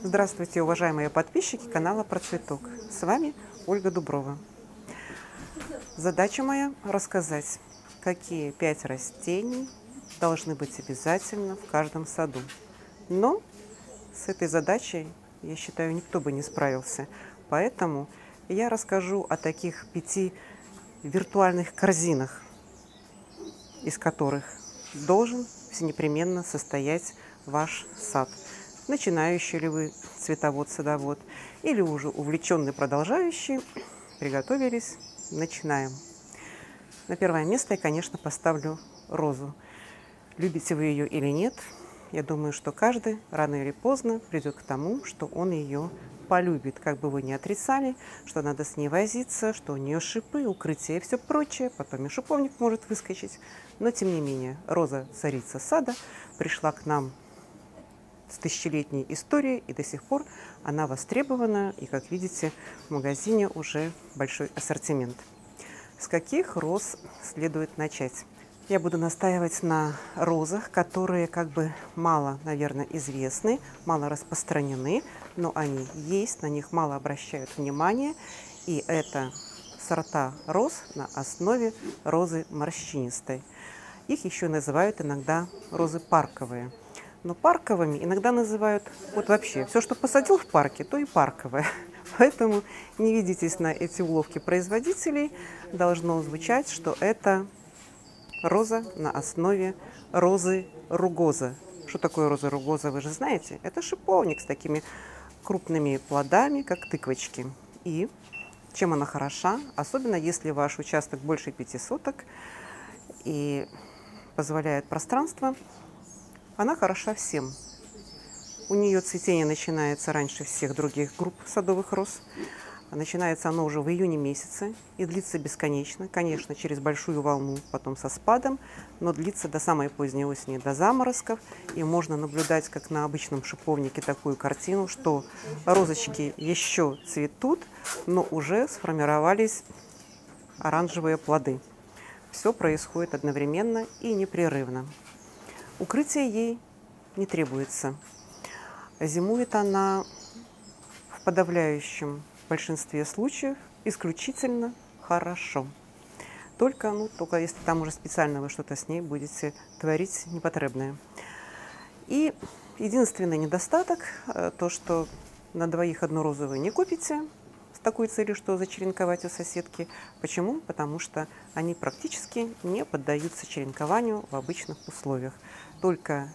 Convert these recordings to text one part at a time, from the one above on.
Здравствуйте, уважаемые подписчики канала Про Цветок. С вами Ольга Дуброва. Задача моя рассказать, какие пять растений должны быть обязательно в каждом саду. Но с этой задачей, я считаю, никто бы не справился. Поэтому я расскажу о таких пяти виртуальных корзинах, из которых должен всенепременно состоять ваш сад – начинающий ли вы цветовод-садовод или уже увлеченный продолжающий, приготовились, начинаем. На первое место я, конечно, поставлю розу. Любите вы ее или нет, я думаю, что каждый рано или поздно придет к тому, что он ее полюбит, как бы вы ни отрицали, что надо с ней возиться, что у нее шипы, укрытие и все прочее, потом и шиповник может выскочить. Но, тем не менее, роза царица сада пришла к нам с тысячелетней историей, и до сих пор она востребована, и, как видите, в магазине уже большой ассортимент. С каких роз следует начать? Я буду настаивать на розах, которые как бы мало, наверное, известны, мало распространены, но они есть, на них мало обращают внимание, и это сорта роз на основе розы морщинистой. Их еще называют иногда розы парковые – но парковыми иногда называют вот вообще все, что посадил в парке, то и парковое. Поэтому не ведитесь на эти уловки производителей. Должно звучать, что это роза на основе розы ругоза. Что такое роза ругоза, вы же знаете? Это шиповник с такими крупными плодами, как тыквочки. И чем она хороша, особенно если ваш участок больше пяти соток и позволяет пространство, она хороша всем. У нее цветение начинается раньше всех других групп садовых роз. Начинается оно уже в июне месяце и длится бесконечно. Конечно, через большую волну, потом со спадом, но длится до самой поздней осени, до заморозков. И можно наблюдать, как на обычном шиповнике, такую картину, что розочки еще цветут, но уже сформировались оранжевые плоды. Все происходит одновременно и непрерывно. Укрытие ей не требуется. Зимует она в подавляющем большинстве случаев исключительно хорошо. Только, ну, только если там уже специально вы что-то с ней будете творить непотребное. И единственный недостаток, э, то, что на двоих одну розу вы не купите, с такой целью, что зачеренковать у соседки. Почему? Потому что они практически не поддаются черенкованию в обычных условиях только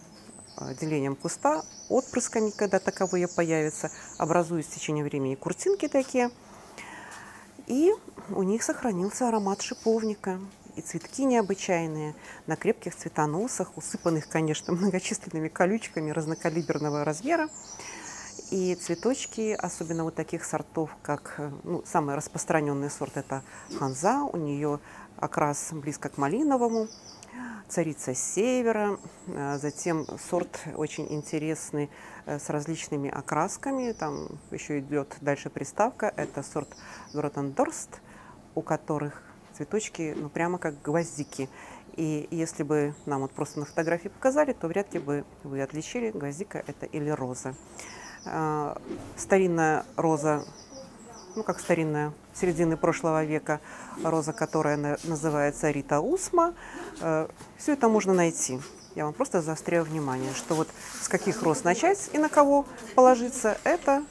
а, делением куста, отпрысками, когда таковые появятся, образуют в течение времени куртинки такие. И у них сохранился аромат шиповника. И цветки необычайные, на крепких цветоносах, усыпанных, конечно, многочисленными колючками разнокалиберного размера. И цветочки, особенно вот таких сортов, как ну, самый распространенный сорт это ханза, у нее окрас близко к малиновому, царица севера, а, затем сорт очень интересный э, с различными окрасками, там еще идет дальше приставка, это сорт Гротендорст, у которых цветочки ну, прямо как гвоздики. И если бы нам вот просто на фотографии показали, то вряд ли бы вы отличили, гвоздика это или роза. А, старинная роза ну, как старинная, середины прошлого века роза, которая называется Рита Усма. Э, Все это можно найти. Я вам просто заостряю внимание, что вот с каких роз начать и на кого положиться, это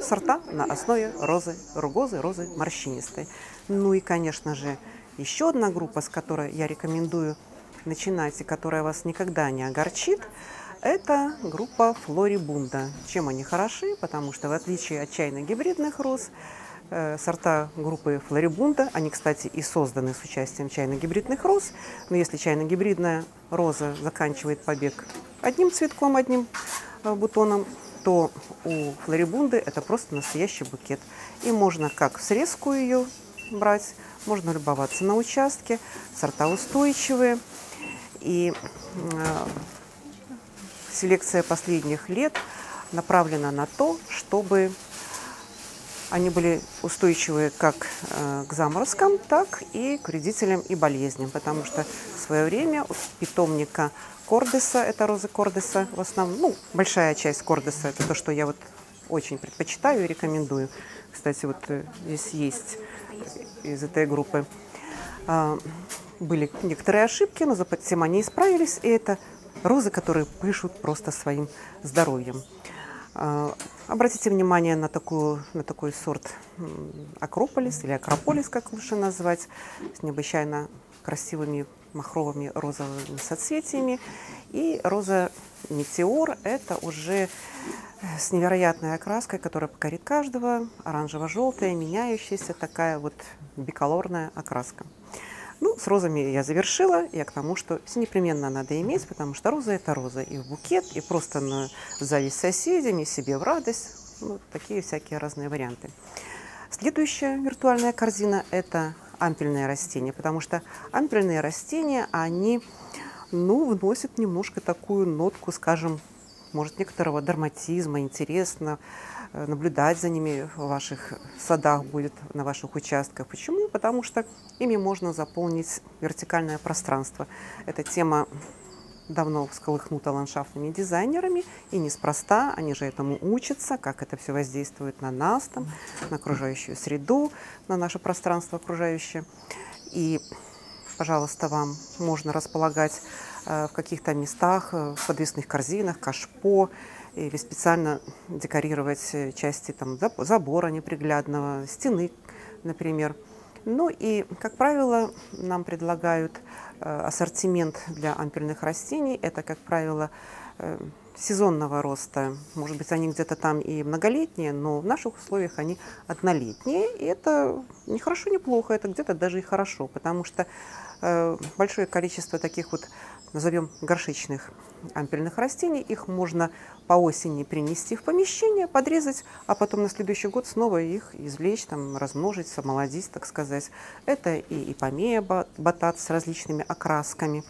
сорта на основе розы ругозы, розы морщинистой. Ну и, конечно же, еще одна группа, с которой я рекомендую начинать и которая вас никогда не огорчит, это группа флорибунда. Чем они хороши? Потому что в отличие от чайно-гибридных роз, э, сорта группы флорибунда, они, кстати, и созданы с участием чайно-гибридных роз, но если чайно-гибридная роза заканчивает побег одним цветком, одним э, бутоном, то у флорибунды это просто настоящий букет. И можно как в срезку ее брать, можно любоваться на участке, сорта устойчивые. И э, селекция последних лет направлена на то, чтобы Они были устойчивы как э, к заморозкам, так и к вредителям и болезням, потому что в свое время у питомника кордеса, это розы кордеса в основном, ну, большая часть кордеса, это то, что я вот очень предпочитаю и рекомендую. Кстати, вот э, здесь есть из этой группы. А, были некоторые ошибки, но затем они исправились, и это розы, которые пышут просто своим здоровьем. А, обратите внимание на, такую, на такой сорт Акрополис или Акрополис, как лучше назвать, с необычайно красивыми махровыми розовыми соцветиями. И роза Метеор – это уже с невероятной окраской, которая покорит каждого, оранжево-желтая, меняющаяся, такая вот биколорная окраска. Ну, с розами я завершила. Я к тому, что все непременно надо иметь, потому что роза – это роза. И в букет, и просто на зависть соседям, и себе в радость. Ну, такие всякие разные варианты. Следующая виртуальная корзина – это ампельные растения, потому что ампельные растения, они ну, вносят немножко такую нотку, скажем, может, некоторого драматизма, интересно, наблюдать за ними в ваших садах будет, на ваших участках. Почему? Потому что ими можно заполнить вертикальное пространство. Эта тема давно всколыхнута ландшафтными дизайнерами, и неспроста, они же этому учатся, как это все воздействует на нас, там, на окружающую среду, на наше пространство окружающее. И, пожалуйста, вам можно располагать э, в каких-то местах, э, в подвесных корзинах, кашпо, или специально декорировать э, части там, забора неприглядного, стены, например. Ну и, как правило, нам предлагают э, ассортимент для ампельных растений. Это, как правило, э, сезонного роста. Может быть, они где-то там и многолетние, но в наших условиях они однолетние. И это не хорошо, не плохо, это где-то даже и хорошо, потому что большое количество таких вот назовем горшечных ампельных растений. Их можно по осени принести в помещение, подрезать, а потом на следующий год снова их извлечь, там, размножить, самолодить, так сказать. Это и ипомея батат с различными окрасками.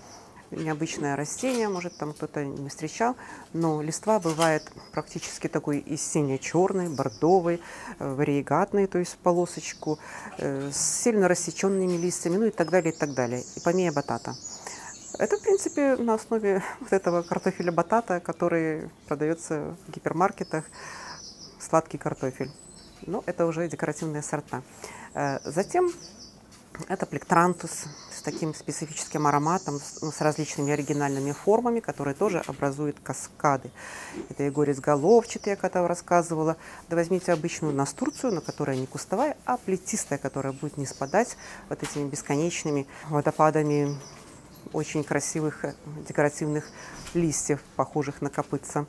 Необычное растение, может, там кто-то не встречал, но листва бывает практически такой и сине-черный, бордовый, э, вариегатный, то есть полосочку, э, с сильно рассеченными листьями, ну и так далее, и так далее. Ипомея батата. Это, в принципе, на основе вот этого картофеля батата, который продается в гипермаркетах, сладкий картофель. Но это уже декоративные сорта. Э, затем это плектрантус с таким специфическим ароматом, ну, с различными оригинальными формами, которые тоже образуют каскады. Это и горец головчатый, я когда рассказывала. Да возьмите обычную настурцию, но которая не кустовая, а плетистая, которая будет не спадать вот этими бесконечными водопадами очень красивых э, декоративных листьев, похожих на копытца.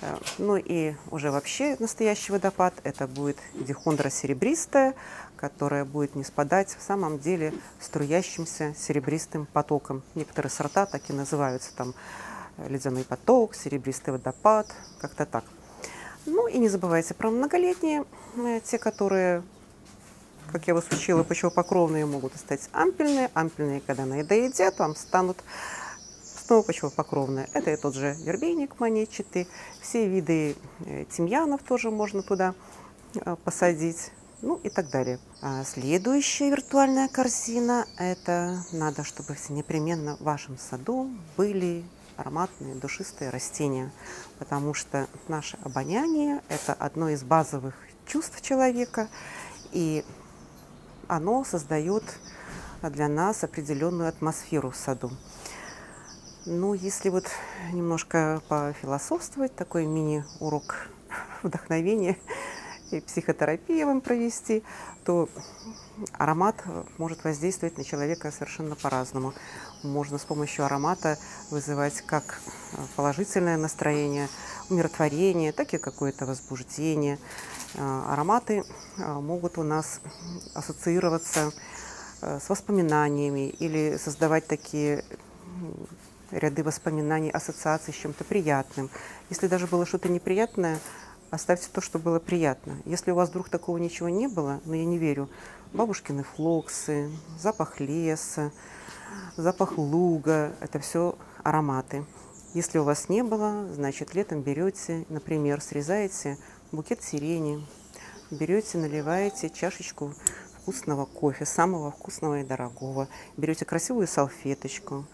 Э, ну и уже вообще настоящий водопад это будет дихондра серебристая, которая будет не спадать в самом деле струящимся серебристым потоком. Некоторые сорта так и называются, там э, ледяной поток, серебристый водопад, как-то так. Ну и не забывайте про многолетние, те, которые как я вас учила, почвопокровные могут стать ампельные. Ампельные, когда надоедят, вам станут снова почвопокровные. Это и тот же вербейник монетчатый. Все виды э, тимьянов тоже можно туда э, посадить. Ну и так далее. А следующая виртуальная корзина – это надо, чтобы все непременно в вашем саду были ароматные душистые растения, потому что наше обоняние – это одно из базовых чувств человека, и оно создает для нас определенную атмосферу в саду. Ну, если вот немножко пофилософствовать, такой мини-урок вдохновения и психотерапии вам провести, то аромат может воздействовать на человека совершенно по-разному. Можно с помощью аромата вызывать как положительное настроение, умиротворение, так и какое-то возбуждение. А, ароматы а, могут у нас ассоциироваться э, с воспоминаниями или создавать такие ряды воспоминаний, ассоциаций с чем-то приятным. Если даже было что-то неприятное, оставьте то, что было приятно. Если у вас вдруг такого ничего не было, но я не верю, бабушкины флоксы, запах леса, запах луга, это все ароматы. Если у вас не было, значит летом берете, например, срезаете букет сирени, берете, наливаете чашечку вкусного кофе, самого вкусного и дорогого. Берете красивую салфеточку.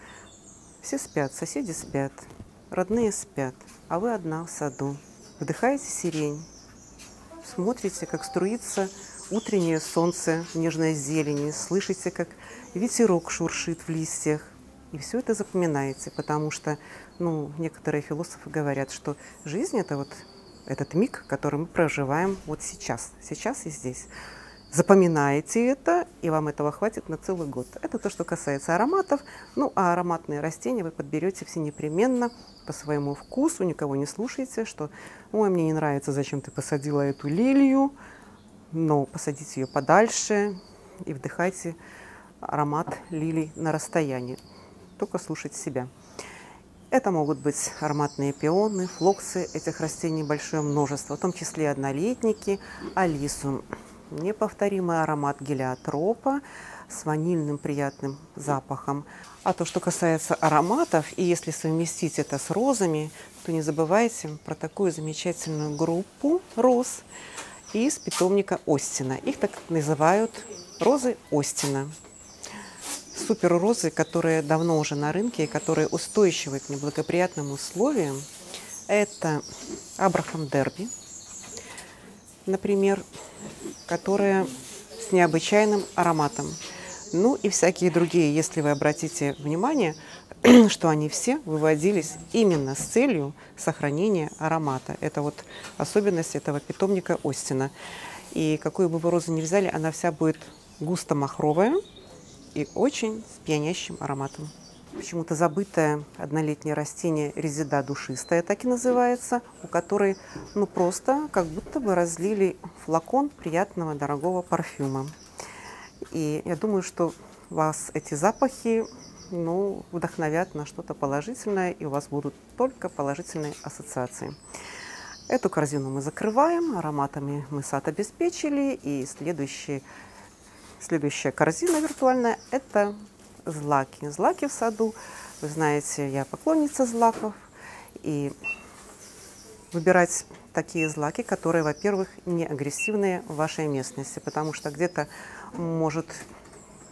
Все спят, соседи спят, родные спят, а вы одна в саду. Вдыхаете сирень, смотрите, как струится утреннее солнце в нежной зелени, слышите, как ветерок шуршит в листьях. И все это запоминаете, потому что ну, некоторые философы говорят, что жизнь – это вот этот миг, который мы проживаем вот сейчас, сейчас и здесь. Запоминаете это, и вам этого хватит на целый год. Это то, что касается ароматов. Ну, а ароматные растения вы подберете все непременно по своему вкусу. Никого не слушайте, что «Ой, мне не нравится, зачем ты посадила эту лилию». Но посадите ее подальше и вдыхайте аромат лилий на расстоянии. Только слушайте себя. Это могут быть ароматные пионы, флоксы. Этих растений большое множество, в том числе однолетники, алису. Неповторимый аромат гелиотропа с ванильным приятным запахом. А то, что касается ароматов, и если совместить это с розами, то не забывайте про такую замечательную группу роз из питомника Остина. Их так называют розы Остина супер розы, которые давно уже на рынке и которые устойчивы к неблагоприятным условиям, это Абрахам Дерби, например, которая с необычайным ароматом. Ну и всякие другие, если вы обратите внимание, что они все выводились именно с целью сохранения аромата. Это вот особенность этого питомника Остина. И какую бы вы розу ни взяли, она вся будет густо махровая, и очень с пьянящим ароматом. Почему-то забытое однолетнее растение резида душистая, так и называется, у которой ну просто как будто бы разлили флакон приятного дорогого парфюма. И я думаю, что вас эти запахи ну, вдохновят на что-то положительное, и у вас будут только положительные ассоциации. Эту корзину мы закрываем, ароматами мы сад обеспечили, и следующий Следующая корзина виртуальная – это злаки. Злаки в саду. Вы знаете, я поклонница злаков. И выбирать такие злаки, которые, во-первых, не агрессивные в вашей местности, потому что где-то может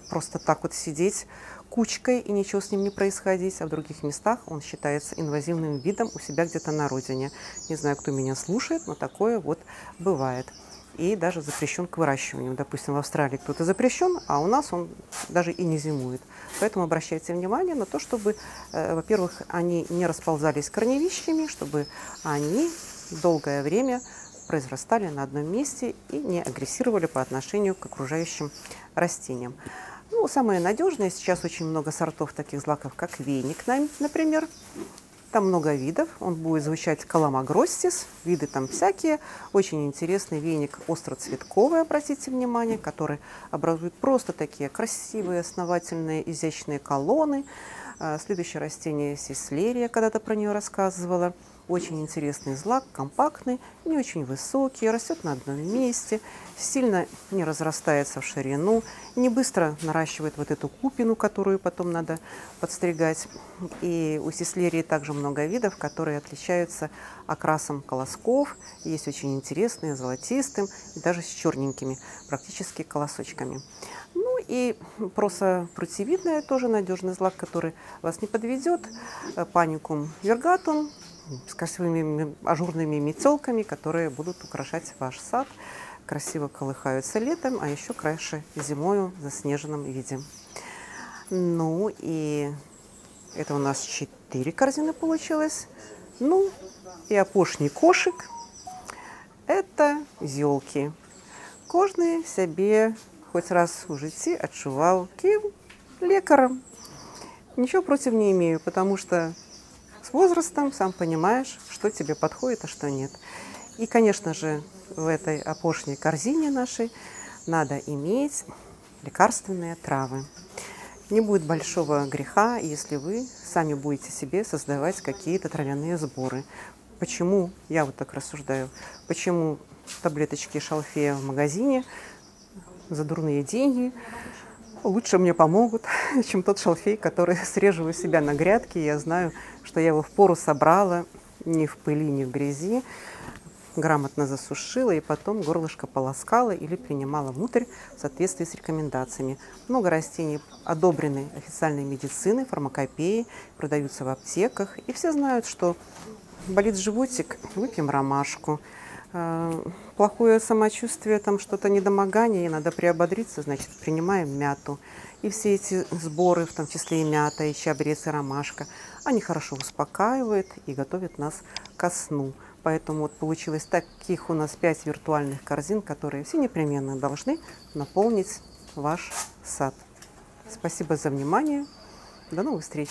просто так вот сидеть кучкой и ничего с ним не происходить, а в других местах он считается инвазивным видом у себя где-то на родине. Не знаю, кто меня слушает, но такое вот бывает и даже запрещен к выращиванию. Допустим, в Австралии кто-то запрещен, а у нас он даже и не зимует. Поэтому обращайте внимание на то, чтобы, э, во-первых, они не расползались корневищами, чтобы они долгое время произрастали на одном месте и не агрессировали по отношению к окружающим растениям. Ну, самое надежное, сейчас очень много сортов таких злаков, как веник, например. Там много видов. Он будет звучать каламагростис. Виды там всякие. Очень интересный веник остроцветковый, обратите внимание, который образует просто такие красивые, основательные, изящные колонны. А, следующее растение сислерия, когда-то про нее рассказывала. Очень интересный злак, компактный, не очень высокий, растет на одном месте, сильно не разрастается в ширину, не быстро наращивает вот эту купину, которую потом надо подстригать. И у сислерии также много видов, которые отличаются окрасом колосков. Есть очень интересные, золотистым и даже с черненькими практически колосочками. Ну и просто прутивидная тоже надежный злак, который вас не подведет. Паникум вергатум с красивыми ажурными метелками, которые будут украшать ваш сад. Красиво колыхаются летом, а еще краше зимою в заснеженном виде. Ну и это у нас четыре корзины получилось. Ну и опошний кошек – это зелки. Кожный себе хоть раз в житті отшивал кем? Лекаром. Ничего против не имею, потому что с возрастом сам понимаешь, что тебе подходит, а что нет. И, конечно же, в этой опошней корзине нашей надо иметь лекарственные травы. Не будет большого греха, если вы сами будете себе создавать какие-то травяные сборы. Почему, я вот так рассуждаю, почему таблеточки шалфея в магазине за дурные деньги лучше мне помогут, чем тот шалфей, который срежу у себя на грядке. Я знаю, что я его в пору собрала, ни в пыли, ни в грязи. грамотно засушила и потом горлышко полоскала или принимала внутрь в соответствии с рекомендациями. Много растений одобрены официальной медициной, фармакопеей, продаются в аптеках. И все знают, что болит животик, выпьем ромашку. Э, плохое самочувствие, там что-то недомогание, и надо приободриться, значит, принимаем мяту. И все эти сборы, в том числе и мята, и чабрец, и ромашка, они хорошо успокаивают и готовят нас ко сну. Поэтому вот получилось таких у нас пять виртуальных корзин, которые все непременно должны наполнить ваш сад. Спасибо за внимание. До новых встреч!